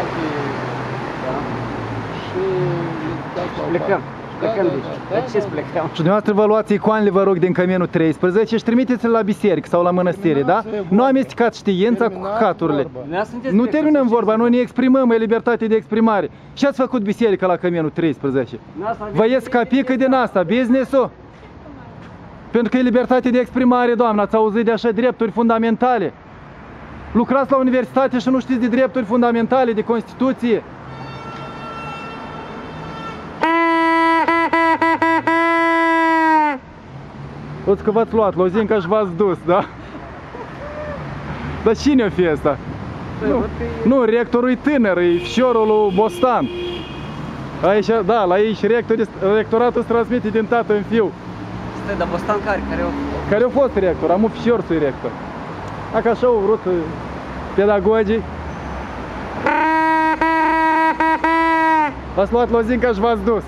alte... Da? Și le dați la o Plecăm. parte. Plecăm Da, de da, aici. da, De ce da, să da. plecăm? Și dumneavoastră vă luați icoanele, vă rog, din Căminul 13 și trimiteți-le la biserică sau la mănăstire, da? Terminați Nu vorba. amestecați știința cu Terminați caturile. vorba. Dumneavoastră sunteți Nu director, terminăm să vorba, știți. noi ne exprimăm, e libertate de exprimare. Ce ați făcut biserica la Căminul 13? Dumneavoastră Vă aveți ies capică din asta, business-ul? Pentru că e libertate de exprimare, doamnă, ați auzit de așa drepturi fundamentale. Lucrați la universitate și nu știți de drepturi fundamentale, de Constituție. Toți că v-ați luat, lozinca și v-ați dus, da? Dar cine o fi asta? Nu, nu, rectorul e tânăr, e fiorul lui Bostan. Aici, da, la ei și rectorii, rectoratul se transmite din tată în fiu. Stai, dar Bostan care? Care o... Care a fost rector, am un fior să rector. Dacă așa au vrut uh, pedagogii. Ați luat lozinca și v-ați dus.